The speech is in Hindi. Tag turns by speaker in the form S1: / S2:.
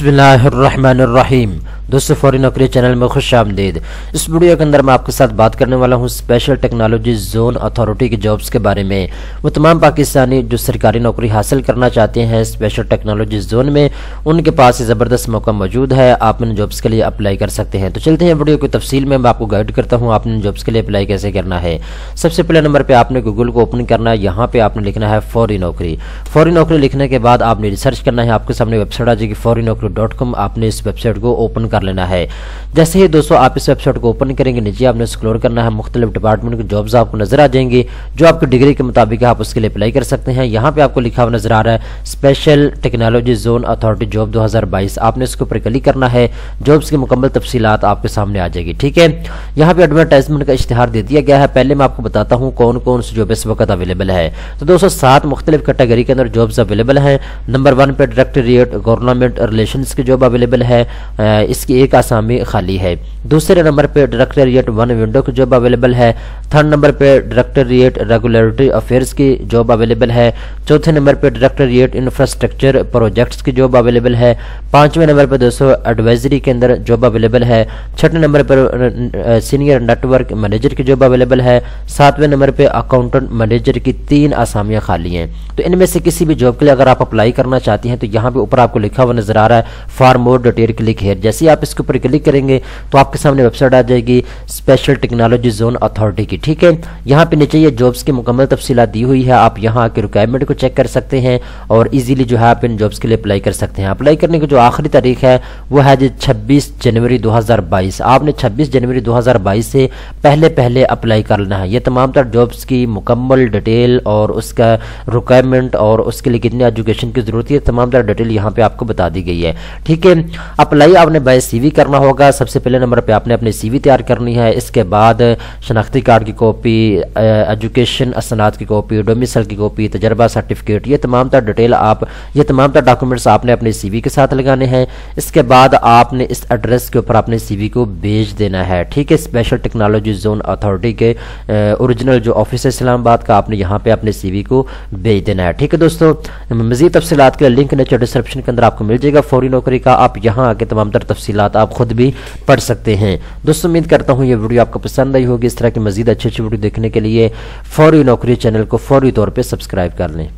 S1: बिस्मिल्लाहिर्रहमानिर्रहीम। दोस्तों, फौरी नौकरी चैनल में खुश आमदीद। इस वीडियो के अंदर मैं आपके साथ बात करने वाला हूँ स्पेशल टेक्नोलॉजी जोन अथॉरिटी की जॉब्स के बारे में। वो तमाम पाकिस्तानी जो सरकारी नौकरी हासिल करना चाहते हैं स्पेशल टेक्नोलॉजी जोन में, उनके पास ज़बरदस्त मौका मौजूद है। आप इन जॉब्स के लिए अप्लाई कर सकते हैं। तो चलते हैं वीडियो की तफसील में। मैं आपको गाइड करता हूँ आपने जॉब्स के लिए अप्लाई कैसे करना है। सबसे पहले नंबर पर आपने गूगल को ओपन करना है। यहाँ पे आपने लिखना है फौरी नौकरी। फौरी नौकरी लिखने के बाद आपने रिसर्च करना है। आपके सामने वेबसाइट आ जाएगी फौरी नौकरी डॉट कॉम आपने इस वेबसाइट को ओपन कर लेना है। जैसे ही दोस्तों आप इस वेबसाइट को ओपन करेंगे, नीचे आपने एक्सप्लोर करना है, मुख्तलिफ़ डिपार्टमेंट की जॉब्स आपको नज़र आ जाएँगी, जो आपकी डिग्री के मुताबिक आप उसके लिए अप्लाई कर सकते हैं। यहाँ पे आपको लिखा हुआ नज़र आ रहा है special technology zone authority job दो आपने इसके ऊपर क्लिक करना है जॉब्स की मुकम्मल तफसी आपके सामने आ जाएगी, ठीक है? यहाँ पे एडवर्टाइजमेंट का इश्तहार दे दिया गया है। पहले मैं आपको बताता हूँ कौन कौन सी जॉब इस वक्त अवेलेबल है। तो दोस्तों, सात मुख्तलिफ़ कैटेगरी के अंदर जॉब्स अवेलेबल है। नंबर वन पे डायरेक्टोरेट गवर्नमेंट रिलेशन की जॉब अवेलेबल है इसकी एक आसामी खाली है। दूसरे नंबर पे डायरेक्टोरिएट वन विंडो की जॉब अवेलेबल है। थर्ड नंबर पे डायरेक्टोरिएट रेगुलेटरी अफेयर्स की जॉब अवेलेबल है। चौथे नंबर पे डायरेक्टोरिएट इंफ्रास्ट्रक्चर प्रोजेक्ट्स की जॉब अवेलेबल है। पाँचवें नंबर पर दोस्तों एडवाइजरी के अंदर जॉब अवेलेबल है। छठे नंबर पर सीनियर नेटवर्क मैनेजर की जॉब अवेलेबल है। सातवें नंबर पर अकाउंटेंट मैनेजर की तीन आसामियाँ खाली हैं। तो इनमें से किसी भी जॉब के लिए अगर आप अप्लाई करना चाहती हैं तो यहाँ पे ऊपर आपको लिखा हुआ नज़र आ रहा है for more detail click here जैसे आप इसके ऊपर क्लिक करेंगे तो आपके सामने वेबसाइट आ जाएगी स्पेशल टेक्नोलॉजी जोन अथॉरिटी की, ठीक है? यहाँ पे नीचे ये जॉब्स की मुकम्मल तफसीला दी हुई है, आप यहाँ के रिक्वायरमेंट को चेक कर सकते हैं और इजीली जो है आप इन जॉब्स के लिए अप्लाई कर सकते हैं। अप्लाई करने की जो आखिरी तारीख है, वो है जी छब्बीस जनवरी दो आपने छब्बीस जनवरी दो से पहले पहले अप्लाई कर लेना है। ये तमाम तर जॉब्स की मुकम्मल डिटेल और उसका रिक्वायरमेंट और उसके लिए कितनी एजुकेशन की ज़रूरत है तमाम तर डिटेल यहाँ पे आपको बता दी गई है। ठीक है अप्लाई आपने बाय सीवी करना होगा। सबसे पहले नंबर पे आपने अपनी सीवी तैयार करनी है। इसके बाद शनाख्ती कार्ड की कॉपी एजुकेशन असनात की कॉपी, डोमिसल की कॉपी, तजर्बा सर्टिफिकेट, ये तमाम तर डिटेल आप, ये तमाम तर डॉक्यूमेंट्स आपने अपने सीवी के साथ लगाने हैं। इसके बाद आपने इस एड्रेस के ऊपर अपने सीवी को भेज देना है। ठीक है स्पेशल टेक्नोलॉजी जोन अथॉरिटी के ओरिजिनल जो ऑफ़िस है इस्लामाबाद का, आपने यहाँ पे अपने सीवी को भेज देना है। ठीक है दोस्तों, मजीद तफसीत के लिंक नीचे डिस्क्रिप्शन के अंदर आपको मिल जाएगा। फौरी नौकरी का आप यहाँ आके तमाम तर तफसीत आप खुद भी पढ़ सकते हैं। दोस्तों, उम्मीद करता हूँ ये वीडियो आपको पसंद आई होगी। इस तरह की मजीद अच्छी अच्छी वीडियो देखने के लिए फौरी नौकरी चैनल को फौरी तौर पर सब्सक्राइब कर लें।